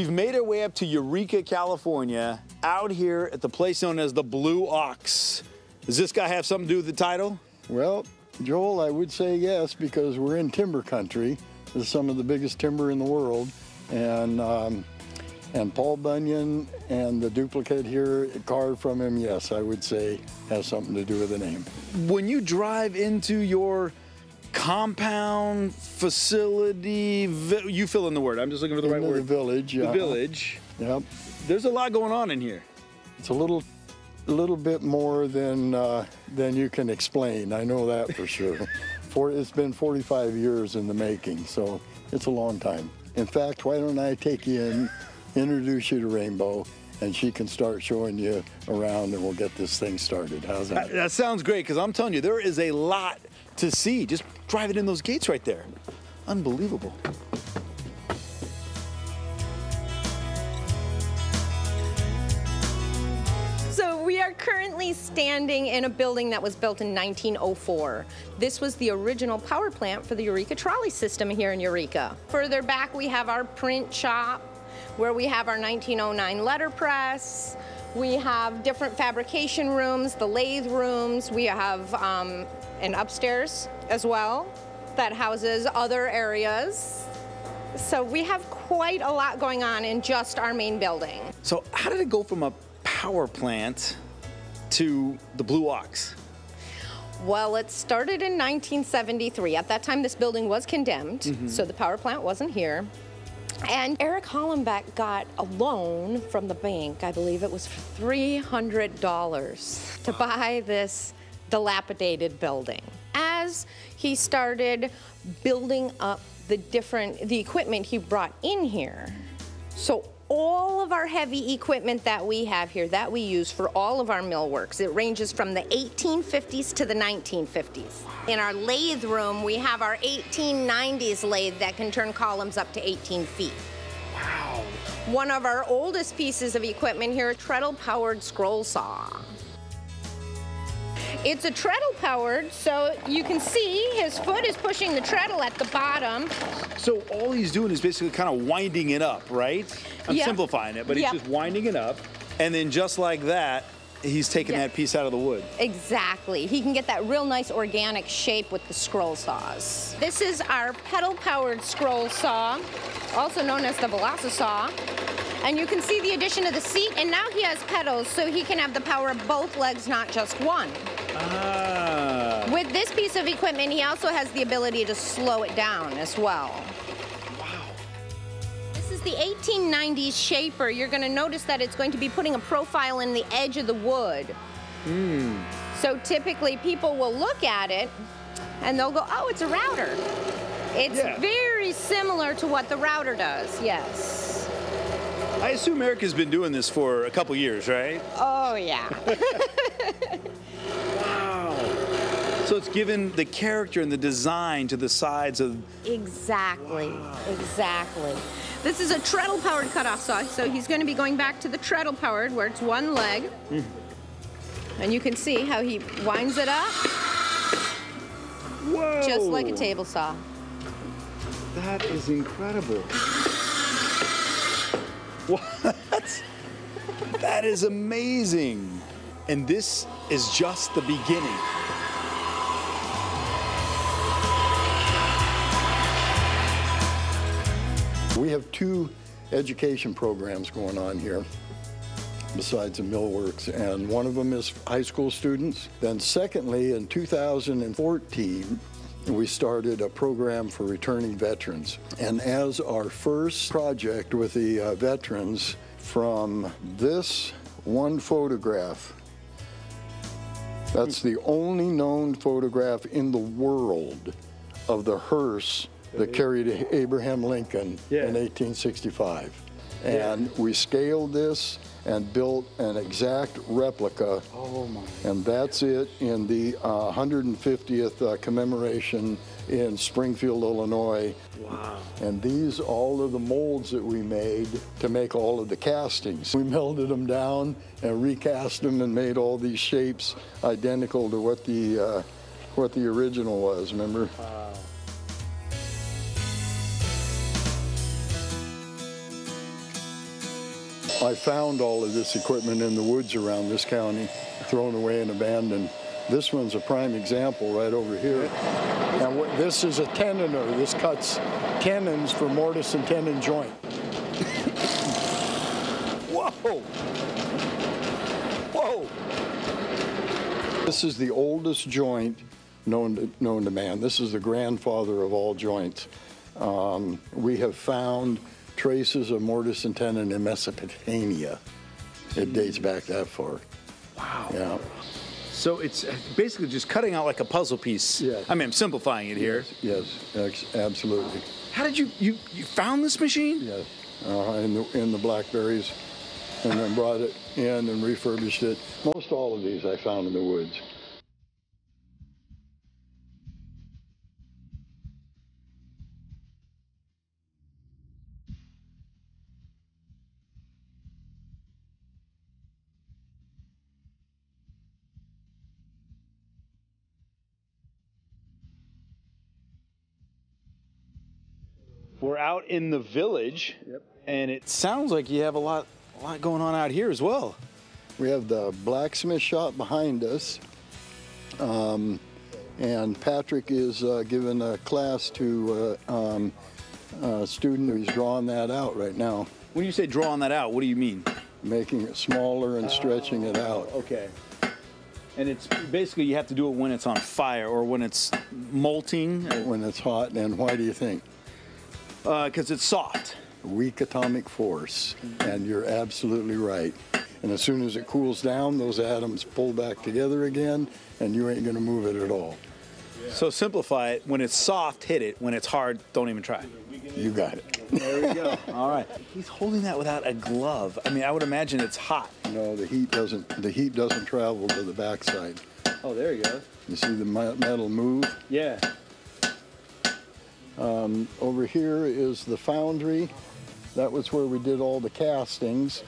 We've made our way up to Eureka, California, out here at the place known as the Blue Ox. Does this guy have something to do with the title? Well, Joel, I would say yes because we're in timber country. This is some of the biggest timber in the world, and um, and Paul Bunyan and the duplicate here carved from him, yes, I would say has something to do with the name. When you drive into your compound facility, vi- you fill in the word. I'm just looking for the right Into word. the village. The village. Yep. There's a lot going on in here. It's a little, a little bit more than uh, than you can explain. I know that for sure. for it's been 45 years in the making, so it's a long time. In fact, why don't I take you in, introduce you to Rainbow, and she can start showing you around, and we'll get this thing started. How's that? That, that sounds great because I'm telling you, there is a lot to see. Just driving in those gates right there. Unbelievable. So we are currently standing in a building that was built in 1904. This was the original power plant for the Eureka trolley system here in Eureka. Further back we have our print shop where we have our 1909 letterpress. We have different fabrication rooms, the lathe rooms. We have um, an upstairs as well that houses other areas. So we have quite a lot going on in just our main building. So, how did it go from a power plant to the Blue Ox? Well, it started in 1973. At that time, this building was condemned, mm-hmm. so the power plant wasn't here. And Eric Hollenbeck got a loan from the bank, I believe it was for $300 to buy this dilapidated building. As he started building up the different, the equipment he brought in here, so all of our heavy equipment that we have here, that we use for all of our mill works, it ranges from the 1850s to the 1950s. In our lathe room, we have our 1890s lathe that can turn columns up to 18 feet. Wow. One of our oldest pieces of equipment here, a treadle-powered scroll saw. It's a treadle powered, so you can see his foot is pushing the treadle at the bottom. So, all he's doing is basically kind of winding it up, right? I'm Yep. simplifying it, but he's Yep. just winding it up. And then, just like that, he's taking Yeah. that piece out of the wood. Exactly. He can get that real nice organic shape with the scroll saws. This is our pedal powered scroll saw, also known as the Velocisaw. And you can see the addition of the seat, and now he has pedals so he can have the power of both legs, not just one. Ah. With this piece of equipment, he also has the ability to slow it down as well. Wow. This is the 1890s shaper. You're going to notice that it's going to be putting a profile in the edge of the wood. So typically people will look at it and they'll go, oh, it's a router. It's Yeah. very similar to what the router does, yes. I assume Eric has been doing this for a couple years, right? Oh, yeah. Wow. So it's given the character and the design to the sides of. exactly, exactly. This is a treadle powered cutoff saw, so he's going to be going back to the treadle powered where it's one leg. Hmm. And you can see how he winds it up Whoa! just like a table saw. That is incredible. What? That is amazing. And this is just the beginning. We have two education programs going on here besides the Millworks, and one of them is high school students. Then, secondly, in 2014, we started a program for returning veterans. And as our first project with the uh, veterans, from this one photograph, that's the only known photograph in the world of the hearse that carried Abraham Lincoln Yeah. in 1865. And we scaled this and built an exact replica. Oh my. And that's it in the uh, 150th uh, commemoration in Springfield, Illinois. Wow. And these, all of the molds that we made to make all of the castings. We melted them down and recast them and made all these shapes identical to what the, uh, what the original was, remember? I found all of this equipment in the woods around this county, thrown away and abandoned. This one's a prime example right over here. And what, this is a tenoner. This cuts tenons for mortise and tenon joint. Whoa! Whoa! This is the oldest joint known to, known to man. This is the grandfather of all joints. Um, we have found traces of mortise and tenon in Mesopotamia. It dates back that far. Wow. Yeah. So it's basically just cutting out like a puzzle piece. Yes. I mean, I'm simplifying it here. Yes, ex- absolutely. How did you, you, you found this machine? Yes, uh, in the in the blackberries, and then brought it in and refurbished it. Most all of these I found in the woods. We're out in the village, and it sounds like you have a lot, a lot going on out here as well. We have the blacksmith shop behind us, um, and Patrick is uh, giving a class to uh, um, a student who's drawing that out right now, When you say drawing that out, what do you mean? making it smaller and stretching it out. Okay. And it's basically you have to do it when it's on fire or when it's molting, When it's hot, and why do you think? Uh, because it's soft. Weak atomic force, and you're absolutely right. And as soon as it cools down, those atoms pull back together again, and you ain't gonna move it at all. So simplify it. When it's soft, hit it. When it's hard, don't even try. You got it. There we go. All right. He's holding that without a glove. I mean, I would imagine it's hot. No, the heat doesn't. The heat doesn't travel to the backside. Oh, there you go. You see the metal move. Yeah. Over here is the foundry. That was where we did all the castings.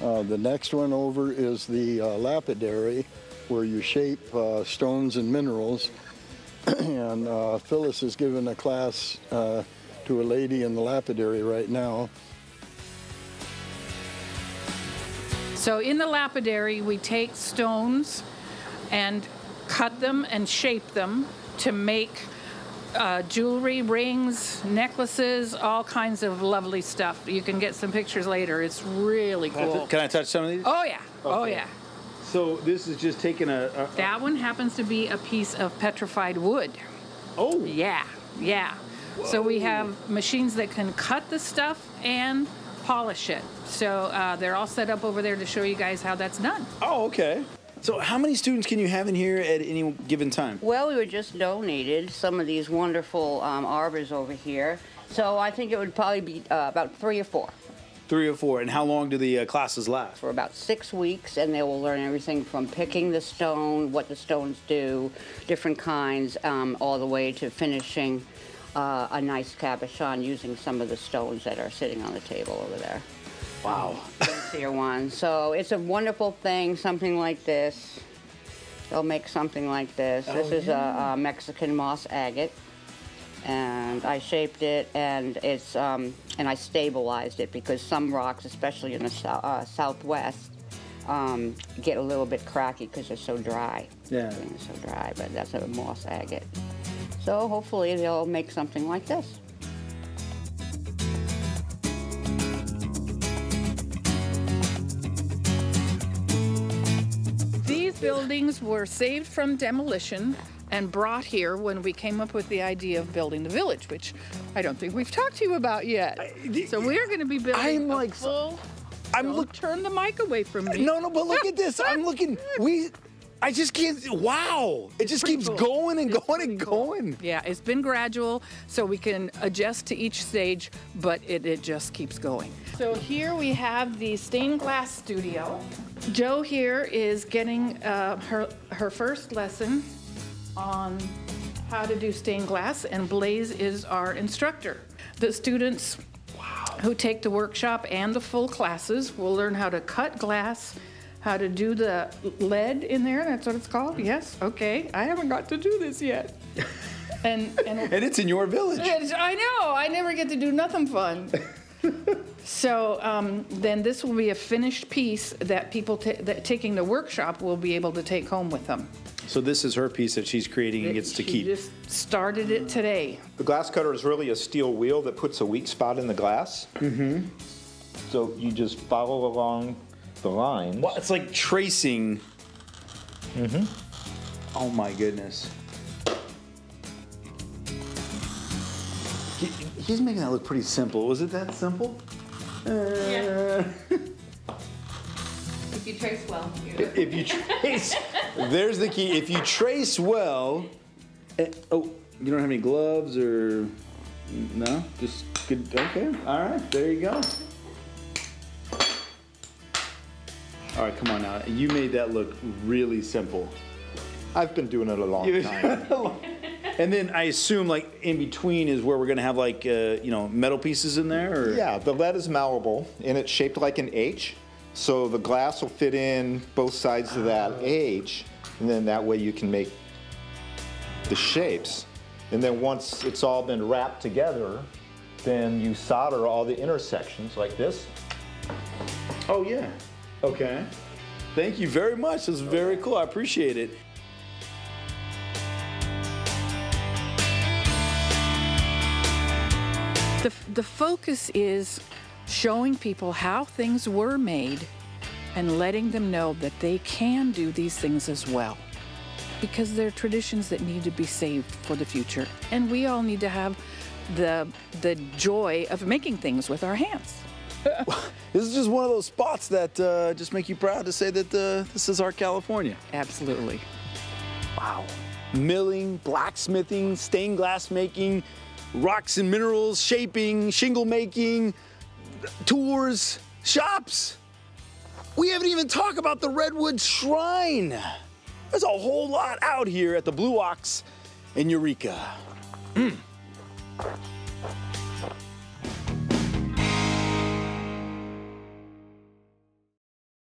Uh, the next one over is the uh, lapidary, where you shape uh, stones and minerals. and uh, Phyllis is giving a class uh, to a lady in the lapidary right now. So in the lapidary, we take stones and cut them and shape them to make uh, jewelry, rings, necklaces, all kinds of lovely stuff. You can get some pictures later. It's really cool. Can I touch some of these? Oh yeah, oh yeah. So this is just taking a. a That one happens to be a piece of petrified wood. oh. Yeah, yeah. So we have machines that can cut the stuff and polish it. So uh, they're all set up over there to show you guys how that's done. Oh, okay. So how many students can you have in here at any given time? Well, we were just donated some of these wonderful um, arbors over here. So I think it would probably be uh, about three or four Three or four. And how long do the uh, classes last? for about six weeks, and they will learn everything from picking the stone, what the stones do, different kinds, um, all the way to finishing uh, a nice cabochon using some of the stones that are sitting on the table over there. Wow. Here one. So it's a wonderful thing, something like this. They'll make something like this. This is a, a Mexican moss agate. And I shaped it and it's um, and I stabilized it because some rocks, especially in the sou- uh, southwest, um, get a little bit cracky because they're so dry. Yeah. They're so dry, but that's a moss agate. So hopefully they'll make something like this. Buildings were saved from demolition and brought here when we came up with the idea of building the village, which I don't think we've talked to you about yet. So we're going to be building I'm a like- full. I'm look. turn the mic away from me. No, no, but look at this. I'm looking. We. I just can't. Wow! It just pretty keeps cool. going and It's going and pretty cool. going. Yeah, it's been gradual, so we can adjust to each stage, but it, it just keeps going. So here we have the stained glass studio. Joe here is getting uh, her her first lesson on how to do stained glass, and Blaze is our instructor. The students who take the workshop and the full classes will learn how to cut glass, how to do the lead in there. That's what it's called. Yes. Okay. I haven't got to do this yet. And and And it's in your village. Yes, I know. I never get to do nothing fun. So um, then this will be a finished piece that people ta- that taking the workshop will be able to take home with them. So this is her piece that she's creating and gets to She keep. just started it today. The glass cutter is really a steel wheel that puts a weak spot in the glass. Mm-hmm. So you just follow along the line. Well, it's like tracing. Mm-hmm. Oh my goodness. He- He's making that look pretty simple. Was it that simple? Uh, If you trace well. if you trace, there's the key. If you trace well, eh, oh, you don't have any gloves or no? Just good. Okay. All right. There you go. All right. Come on now. You made that look really simple. I've been doing it a long time. And then I assume like in between is where we're gonna have like uh, you know metal pieces in there, or Yeah, the lead is malleable and it's shaped like an H. So the glass will fit in both sides of that H, and then that way you can make the shapes. And then once it's all been wrapped together, then you solder all the intersections like this. Oh yeah. Okay. Thank you very much. This is very cool. I appreciate it. The, the focus is showing people how things were made and letting them know that they can do these things as well. Because they're traditions that need to be saved for the future. And we all need to have the, the joy of making things with our hands. This is just one of those spots that uh, just make you proud to say that uh, this is our California. Absolutely. Wow. Milling, blacksmithing, stained glass making, rocks and minerals, shaping, shingle making, tours, shops. We haven't even talked about the Redwood Shrine. There's a whole lot out here at the Blue Ox in Eureka. Mm.